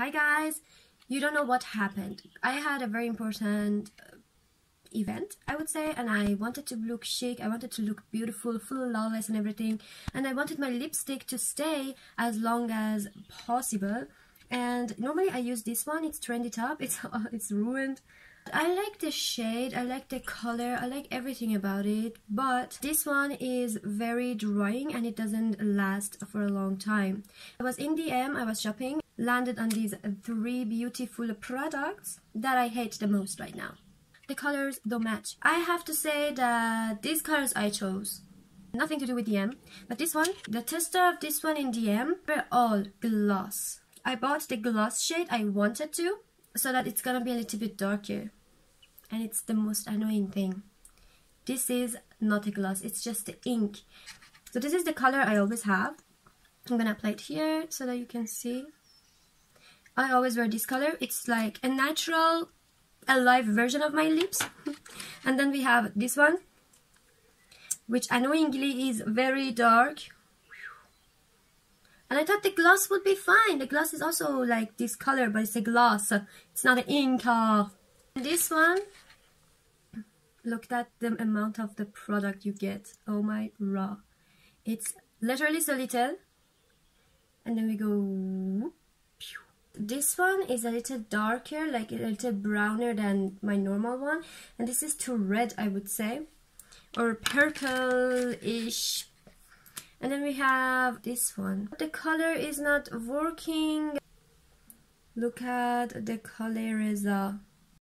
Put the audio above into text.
Hi guys! You don't know what happened. I had a very important uh, event, I would say, and I wanted to look chic, I wanted to look beautiful, full lawless and everything, and I wanted my lipstick to stay as long as possible. And normally I use this one, it's Trend It Up, it's, it's ruined. I like the shade, I like the color, I like everything about it, but this one is very drying and it doesn't last for a long time. I was in DM, I was shopping, landed on these three beautiful products that I hate the most right now. The colors don't match. I have to say that these colors I chose nothing to do with DM but this one the tester of this one in DM were all gloss I bought the gloss shade I wanted to so that it's gonna be a little bit darker and it's the most annoying thing. This is not a gloss it's just the ink. So this is the color I always have. I'm gonna apply it here so that you can see. I always wear this color. It's like a natural alive version of my lips. And then we have this one which annoyingly is very dark. And I thought the gloss would be fine. The gloss is also like this color, but it's a gloss. It's not an ink. Ah. This one, look at the amount of the product you get. Oh my raw. It's literally so little. And then we go... This one is a little darker, like a little browner than my normal one. And this is too red, I would say. Or purple-ish and then we have this one the color is not working look at the color uh,